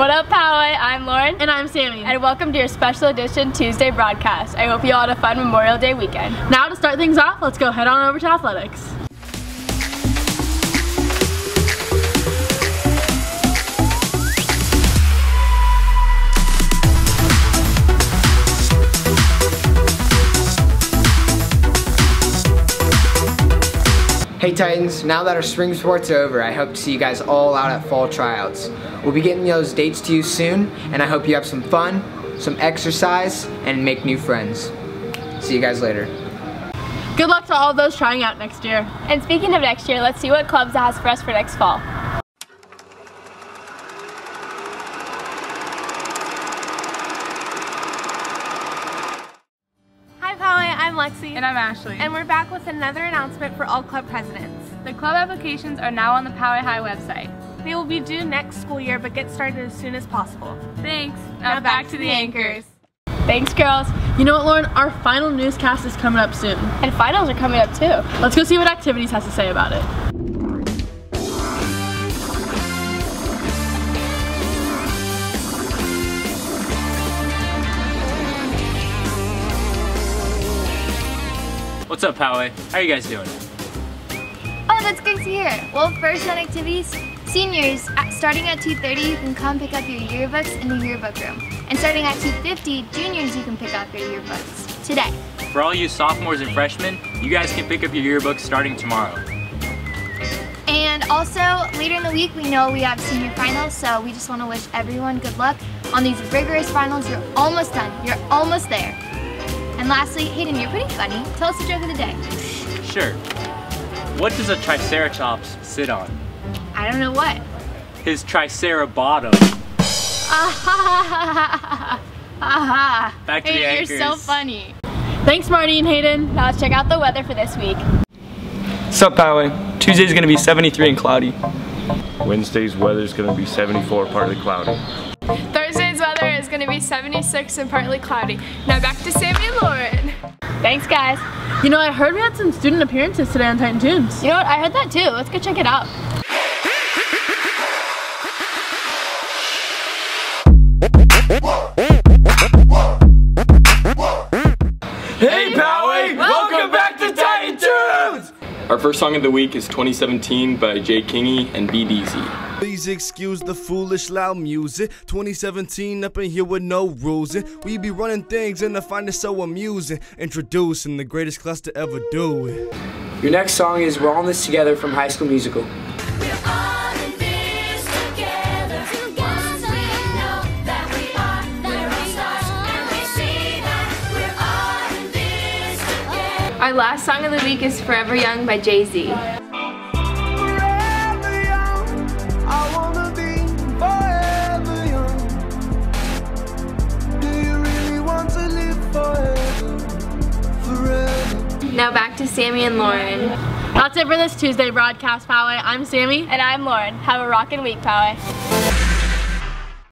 What up, Poway? I'm Lauren. And I'm Sammy. And welcome to your special edition Tuesday broadcast. I hope you all had a fun Memorial Day weekend. Now to start things off, let's go head on over to athletics. Hey Titans, now that our spring sports are over, I hope to see you guys all out at fall tryouts. We'll be getting those dates to you soon, and I hope you have some fun, some exercise, and make new friends. See you guys later. Good luck to all those trying out next year. And speaking of next year, let's see what clubs it has for us for next fall. Hi Poway, I'm Lexi. And I'm Ashley. And we're back with another announcement for all club presidents. The club applications are now on the Poway High website. They will be due next school year, but get started as soon as possible. Thanks. Now, now back, back, to the anchors. Thanks, girls. You know what, Lauren? Our final newscast is coming up soon. And finals are coming up too. Let's go see what activities has to say about it. What's up, Poway? How are you guys doing? Oh, that's great to hear. Well, first on activities, seniors, uh, starting at 2.30, you can come pick up your yearbooks in the yearbook room. And starting at 2.50, juniors, you can pick up your yearbooks today. For all you sophomores and freshmen, you guys can pick up your yearbooks starting tomorrow. And also, later in the week, we know we have senior finals, so we just want to wish everyone good luck on these rigorous finals. You're almost done. You're almost there. And lastly, Hayden, you're pretty funny. Tell us the joke of the day. Sure. What does a triceratops sit on? I don't know what. His tricerabottom. Back to hey, the anchors. You're so funny. Thanks, Marty and Hayden. Now let's check out the weather for this week. Sup, Poway? Tuesday's gonna be 73 and cloudy. Wednesday's weather is gonna be 74, partly cloudy. 76 and partly cloudy. Now back to Sammy and Lauren. Thanks, guys. You know, I heard we had some student appearances today on Titan Tunes. You know what? I heard that too. Let's go check it out. Our first song of the week is 2017 by Jay Kingy and BDZ. Please excuse the foolish loud music. 2017 up in here with no rules. And we be running things and I find it so amusing. Introducing the greatest class to ever do it. Your next song is We're All in This Together from High School Musical. Our last song of the week is Forever Young by Jay-Z. Now back to Sammy and Lauren. That's it for this Tuesday broadcast, Poway. I'm Sammy. And I'm Lauren. Have a rockin' week, Poway.